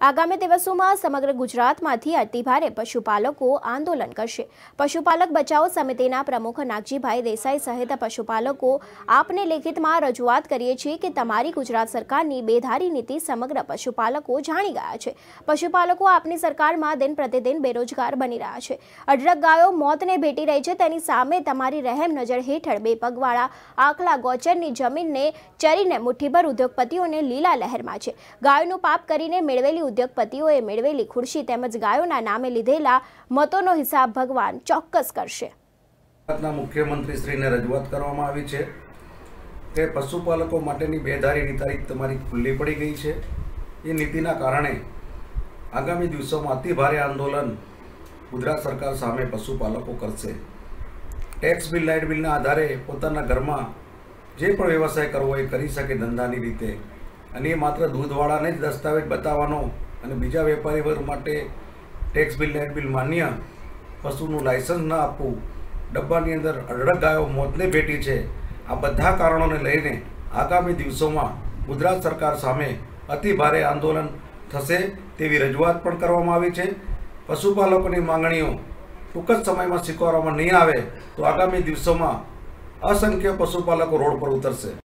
આગામી દિવસોમાં સમગ્ર ગુજરાતમાંથી અતિભારે પશુપાલકો આંદોલન કરશે. પશુપાલક બચાવ સમિતિના પ્રમુખ નાગજીભાઈ દેસાઈ સહિત પશુપાલકો આપને લેખિતમાં રજૂઆત કરીએ છીએ કે તમારી ગુજરાત સરકારની બેધારી નીતિ સમગ્ર પશુપાલકો જાણી ગયા છે. પશુપાલકો આપની સરકારમાં દિન પ્રતિદિન બેરોજગાર બની રહ્યા છે. અઢળક ગાયો મોતને ભેટી રહી છે. તેની સામે તમારી રહેમ નજર હેઠળ બે પગવાળા આખલા ગોચરની જમીનને ચરીને મુઠ્ઠીભર ઉદ્યોગપતિઓને લીલા લહેરમાં છે. ગાયોનું પાપ કરીને મેળવેલી ઉદ્યોગપતિઓએ મેળવેલી ખુરશી તેમજ ગાયોના નામે લીધેલા મતોનો હિસાબ ભગવાન ચોક્કસ કરશે. મુખ્યમંત્રીશ્રીને રજૂઆત કરવામાં આવી છે કે પશુપાલકો માટેની બેધારીની તારીખ તમારી ખુલ્લી પડી ગઈ છે. એ નીતિના કારણે આગામી દિવસોમાં અતિ ભારે આંદોલન ગુજરાત સરકાર સામે પશુપાલકો કરશે. ટેક્સ બિલ, લાઇટ બિલના આધારે પોતાના ઘરમાં જે પણ વ્યવસાય કરવો એ કરી શકે ધંધાની રીતે. અને એ માત્ર દૂધવાળાને જ દસ્તાવેજ બતાવવાનો અને બીજા વેપારી વર્ગ માટે ટેક્સ બિલ લાઇટ બિલ માન્ય પશુનું લાયસન્સ ન આપવું, ડબ્બાની અંદર અઢળક ગાયો મોતને ભેટી છે, આ બધા કારણોને લઈને આગામી દિવસોમાં ગુજરાત સરકાર સામે અતિ ભારે આંદોલન થશે તેવી રજૂઆત પણ કરવામાં આવી છે. પશુપાલકોની માંગણીઓ ટૂંક જ સમયમાં સ્વીકારવામાં નહીં આવે તો આગામી દિવસોમાં અસંખ્ય પશુપાલકો રોડ પર ઉતરશે.